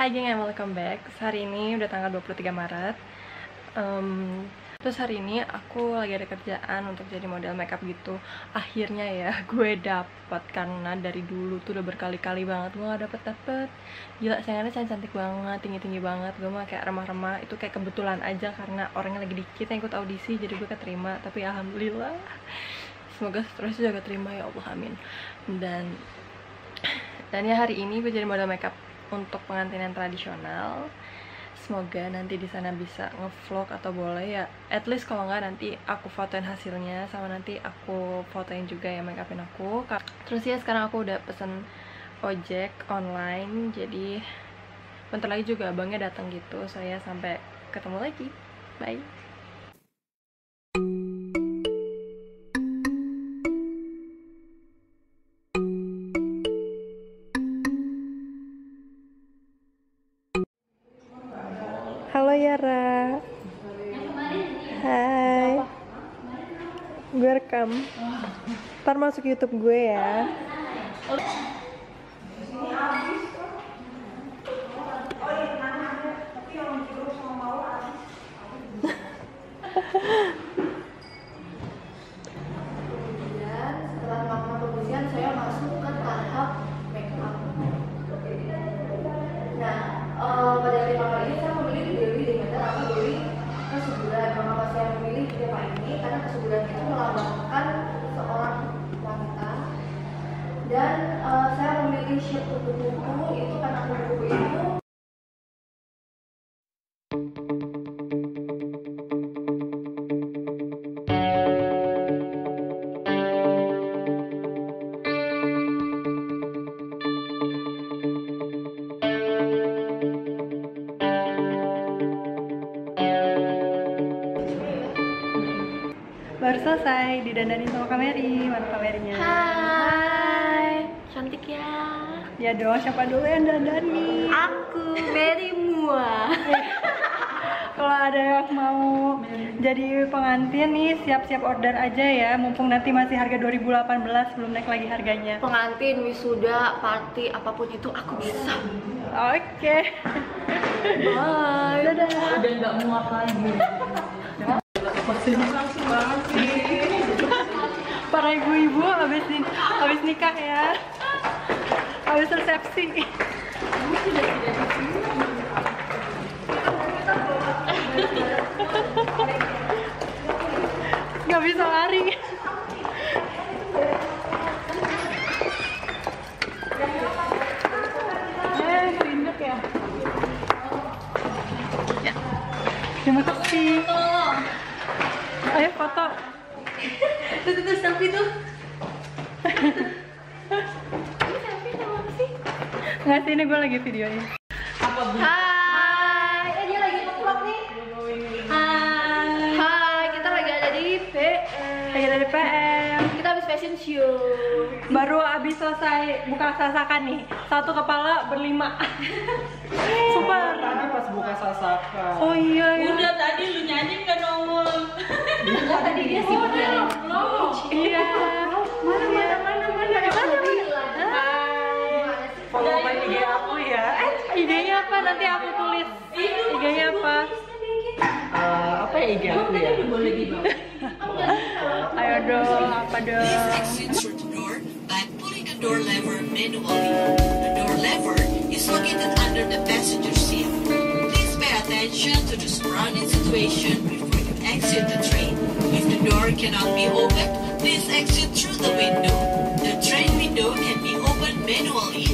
Hai geng, and welcome back. Hari ini udah tanggal 23 Maret. Em, Terus hari ini aku lagi ada kerjaan untuk jadi model makeup gitu. Akhirnya ya gue dapet Karena dari dulu tuh udah berkali-kali banget. Gue gak dapet-dapet Gila sayangannya cantik banget, tinggi-tinggi banget. Gue mah kayak remah-remah. Itu kayak kebetulan aja karena orangnya lagi dikit yang ikut audisi Jadi gue keterima. Tapi alhamdulillah Semoga seterusnya juga terima ya Allah amin. Dan dan ya hari ini gue jadi model makeup untuk pengantin yang tradisional. Semoga nanti di sana bisa ngevlog atau boleh ya. At least kalau nggak nanti aku fotoin hasilnya sama nanti aku fotoin juga ya makeupin aku. Terus ya sekarang aku udah pesen ojek online jadi bentar lagi juga abangnya datang gitu. Saya sampai ketemu lagi. Bye. Yara. Hai. Gue rekam. Ntar masuk YouTube gue ya. Kesuburan. Mengapa saya memilih tema ini? Karena kesuburan itu melambangkan seorang wanita. Dan eh, saya memilih shape kupu-kupu itu karena kupu-kupu itu Baru selesai didandanin sama Kameri. Mana Kamerinya? Hai, cantik ya. Ya dong, siapa dulu yang dandani? Aku Mary Mua. Kalau ada yang mau jadi pengantin nih, siap-siap order aja ya. Mumpung nanti masih harga 2018, belum naik lagi harganya. Pengantin, wisuda, party, apa pun itu aku bisa. Oke. Bye. Dadah. udah nggak muat lagi Para ibu-ibu habis ni habis nikah ya. Habis resepsi. Gak bisa lari. Ya. Terima kasih. Ayo foto. Tuh, tuh, tuh, selfie tuh. Ini selfie sama apa sih? Nggak sih ini gue lagi videoin. apa bu Hai, eh dia lagi nge-vlog nih. Hai. Hai, kita lagi ada di PM. Lagi dari PM. Kita habis fashion show. Baru abis selesai buka sasakan nih. Satu kepala berlima. Super. tadi pas buka sasakan Oh iya ya. eh gap year. boleh di bawah. Ayo dong, apa dong? Please exit your door by pulling the door lever manually. The door lever is located under the passenger seat. Please pay attention to the surrounding situation before you exit the train. If the door cannot be opened, please exit through the window. The train window can be opened manually.